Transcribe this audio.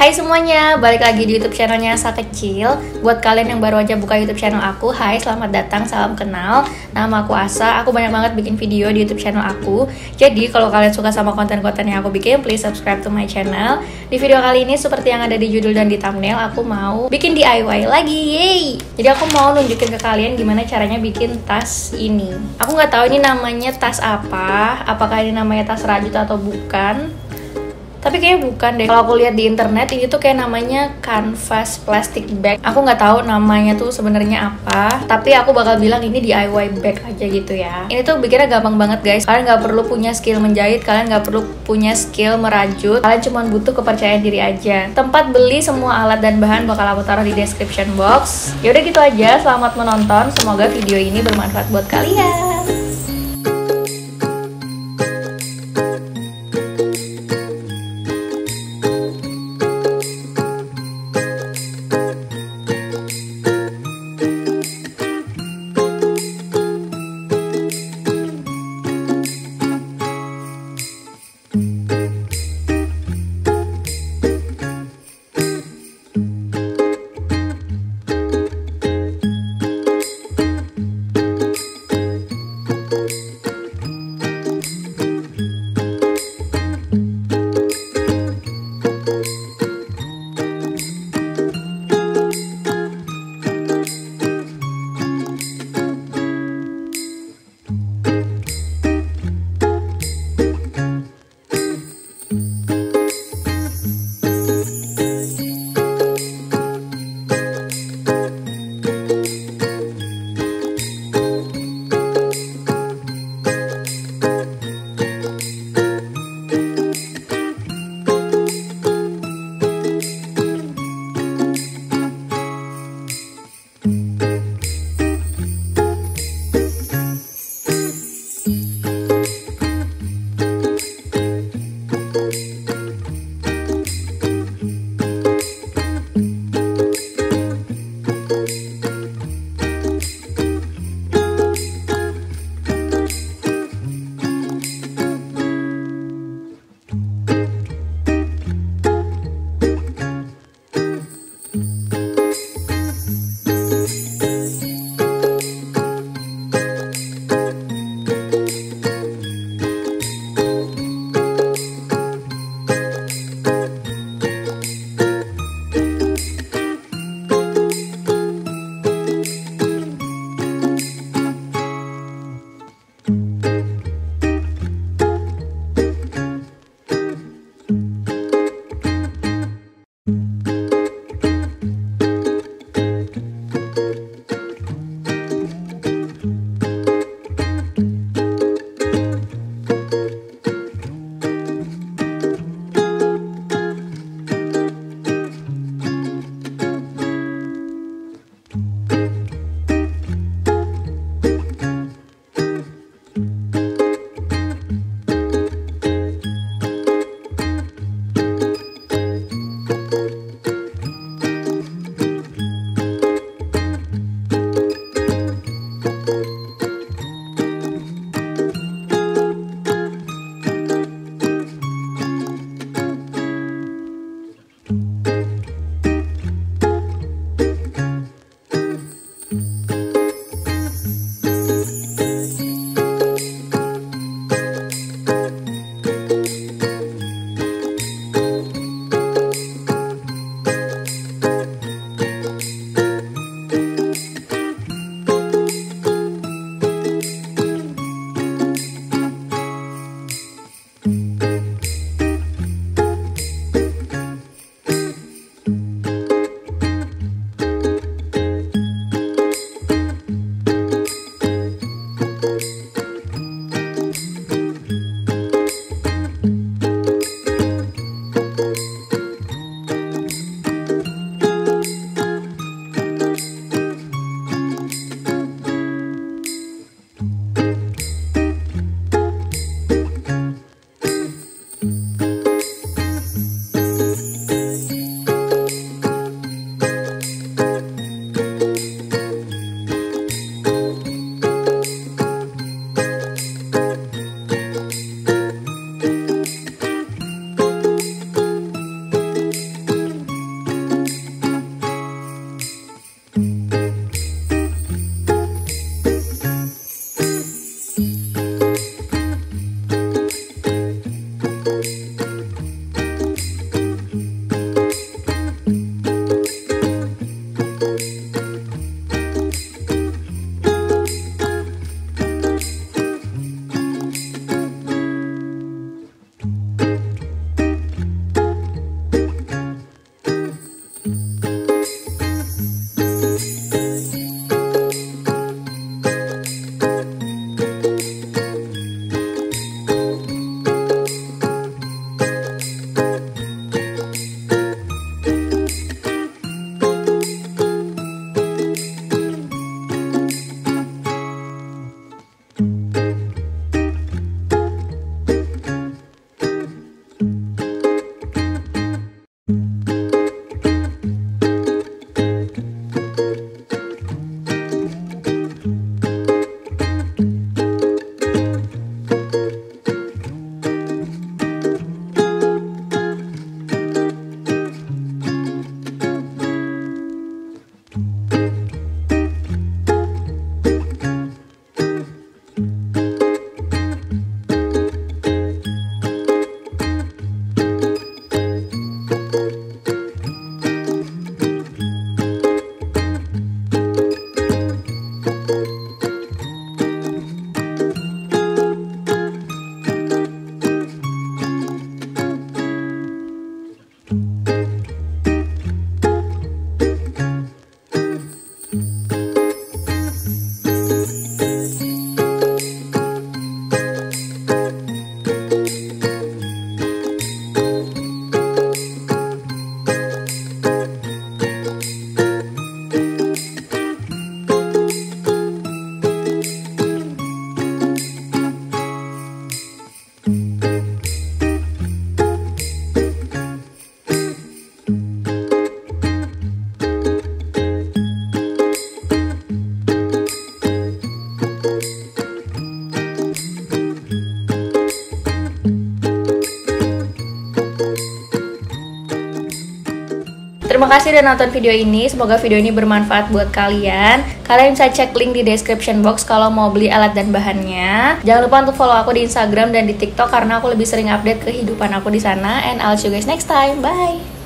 Hai semuanya, balik lagi di YouTube channelnya Asa Kecil. Buat kalian yang baru aja buka YouTube channel aku, hai selamat datang, salam kenal. Nama aku Asa, aku banyak banget bikin video di YouTube channel aku. Jadi kalau kalian suka sama konten-konten yang aku bikin, please subscribe to my channel. Di video kali ini seperti yang ada di judul dan di thumbnail, aku mau bikin DIY lagi, yeay! Jadi aku mau nunjukin ke kalian gimana caranya bikin tas ini. Aku nggak tahu ini namanya tas apa, apakah ini namanya tas rajut atau bukan tapi kayaknya bukan deh. Kalau aku lihat di internet ini tuh kayak namanya canvas plastic bag. Aku nggak tahu namanya tuh sebenarnya apa tapi aku bakal bilang ini DIY bag aja gitu ya. Ini tuh bikinnya gampang banget guys. Kalian nggak perlu punya skill menjahit kalian nggak perlu punya skill merajut. Kalian cuma butuh kepercayaan diri aja. Tempat beli semua alat dan bahan bakal aku taruh di description box. Yaudah gitu aja selamat menonton. Semoga video ini bermanfaat buat kalian Terima kasih udah nonton video ini. Semoga video ini bermanfaat buat kalian. Kalian bisa cek link di description box kalau mau beli alat dan bahannya. Jangan lupa untuk follow aku di Instagram dan di TikTok karena aku lebih sering update kehidupan aku di sana. And I'll see you guys next time. Bye.